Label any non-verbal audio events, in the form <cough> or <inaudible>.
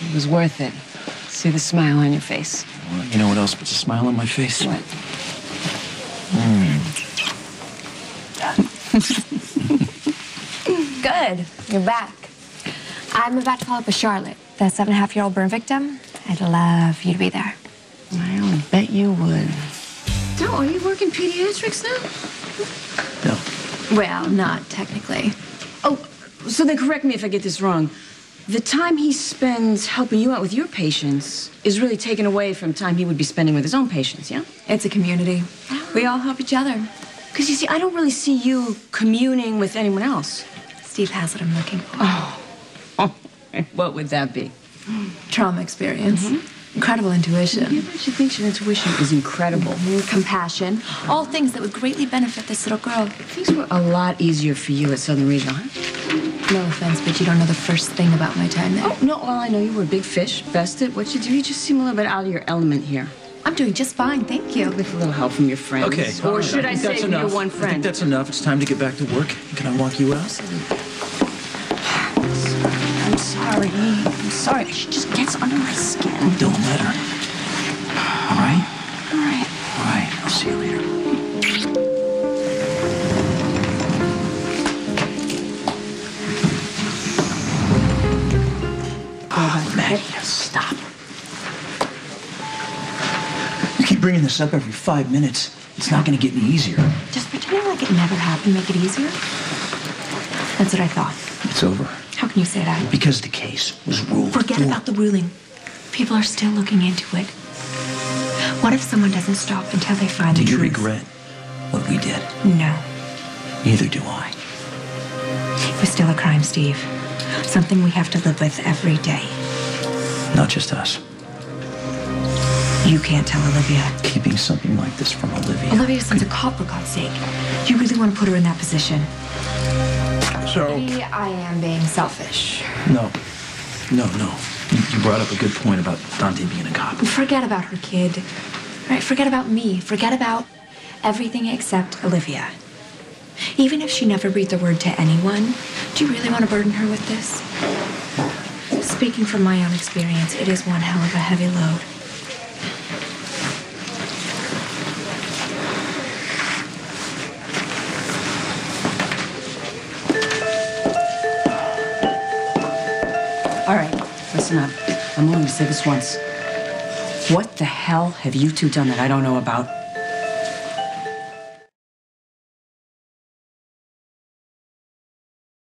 It was worth it. See the smile on your face. Well, you know what else puts a smile on my face? What? Hmm. <laughs> Good. You're back. I'm about to call up a Charlotte, the seven and a half year old burn victim. I'd love you to be there. I bet you would. No, are you working pediatrics now? No. Well, not technically. Oh, so then correct me if I get this wrong. The time he spends helping you out with your patients is really taken away from time he would be spending with his own patients, yeah? It's a community. We all help each other. Because you see, I don't really see you communing with anyone else. Steve has what I'm looking for. Oh, <laughs> what would that be? Trauma experience. Mm-hmm. Incredible intuition. Yeah, but she thinks your intuition is incredible. Mm-hmm. Compassion. All things that would greatly benefit this little girl. Things were a lot easier for you at Southern Regional, huh? No offense, but you don't know the first thing about my time there. Oh, no, well, I know you were a big fish, bested. What you do, you just seem a little bit out of your element here. I'm doing just fine, thank you. With a little help from your friends. Okay. Or right, should I, think say that's from your enough. one I think that's enough. It's time to get back to work. Can I walk you out? I'm sorry. I'm sorry. She just gets under my skin. Don't let her. Maggie, stop. You keep bringing this up every five minutes. It's not going to get any easier. Just pretending like it never happened make it easier? That's what I thought. It's over. How can you say that? Because the case was ruled. Forget for- about the ruling. People are still looking into it. What if someone doesn't stop until they find Do the you regret what we did? No. Neither do I. It was still a crime, Steve. Something we have to live with every day. Not just us. You can't tell Olivia. Keeping something like this from Olivia. Olivia's son's a cop, for God's sake. Do you really want to put her in that position? So. Maybe I am being selfish. No. No, no. You, you brought up a good point about Dante being a cop. Forget about her, kid. Right? Forget about me. Forget about everything except Olivia. Even if she never breathed a word to anyone, do you really want to burden her with this? Speaking from my own experience, it is one hell of a heavy load. All right, listen up. I'm willing to say this once. What the hell have you two done that I don't know about?